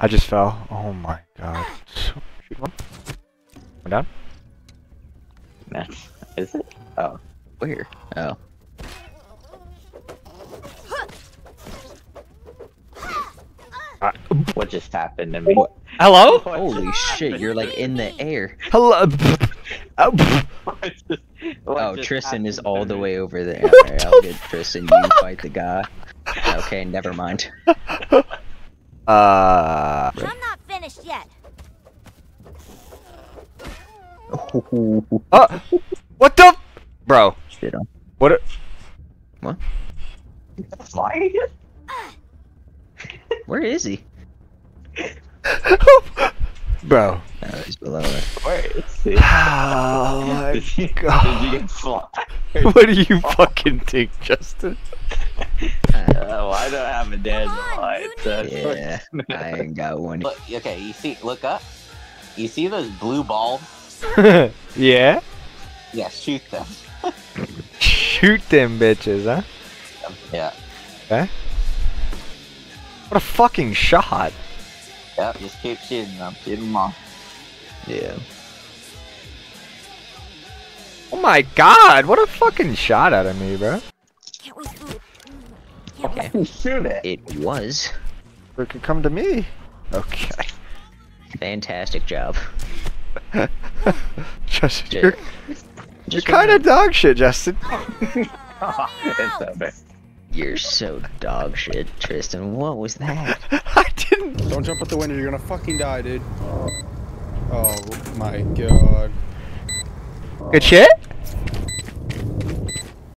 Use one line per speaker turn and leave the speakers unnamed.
I just fell. Oh my god. Shoot one. One down.
That's, is it? Oh.
Where? Oh.
What just happened to me?
Hello?
What
Holy shit, you're like in the air.
Hello. Oh,
What just-
Oh, Tristan is all the
me?
way over there.
What
Alright, I'll get Tristan, you fight the guy. Okay, never mind.
uh.
I'm not finished yet.
Uh. What the? Bro.
Shit on.
What? a-
Where is he?
Bro.
Oh, he's below us.
Where is he?
Oh my
Did you,
God.
did you get fly?
What do you fucking think, Justin?
Uh, why don't have a dead
Come
light?
you
Yeah, I ain't got one.
Look, okay, you see, look up. You see those blue balls?
yeah?
Yeah, shoot them.
Shoot them bitches, huh?
Yeah,
What a fucking shot.
yeah, just keep shooting them. Shoot them all.
Yeah.
Oh my god, what a fucking shot out of me, bro.
Can't waste food. Can't waste
Okay.
Shoot it.
It was.
It could come to me. Okay.
Fantastic job.
Justin,
J-
you're, you're kind of dog shit, Justin.
it's over.
You're so dog shit, Tristan. What was that?
I didn't.
Don't jump out the window, you're gonna fucking die, dude. Oh my god.
Good shit?